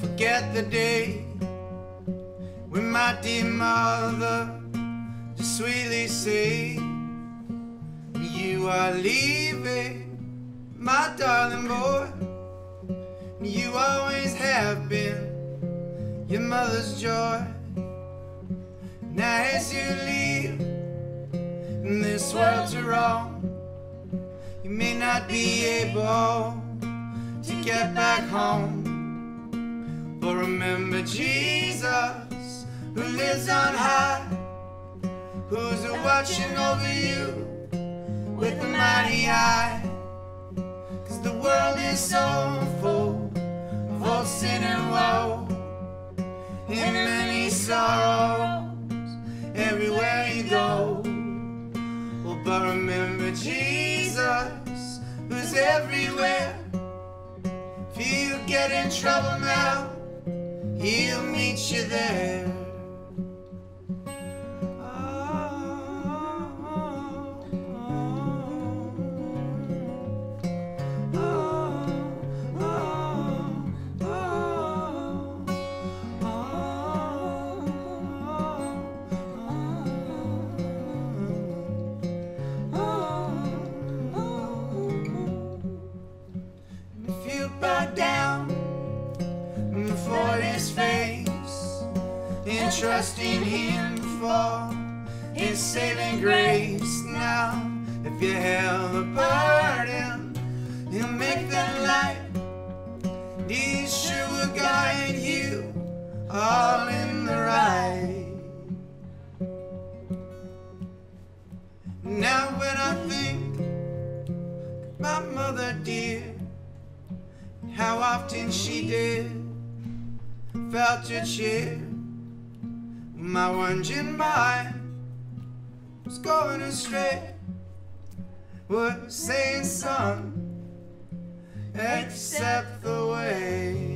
forget the day when my dear mother just sweetly said, You are leaving, my darling boy. You always have been your mother's joy. Now, as you leave this world to roam, you may not be able to get back home. But remember Jesus, who lives on high, who's watching over you with a mighty eye. Cause the world is so full of all sin and woe, and many sorrows everywhere you go. Well, but remember Jesus, who's everywhere. Get in trouble now, he'll meet you there. And trusting him for his saving grace. Now, if you have a burden, he'll make that light. He sure will guide you all in the right. Now, when I think my mother dear how often she did felt your cheer. My wondering mind was going astray. Was saying, son, accept the way.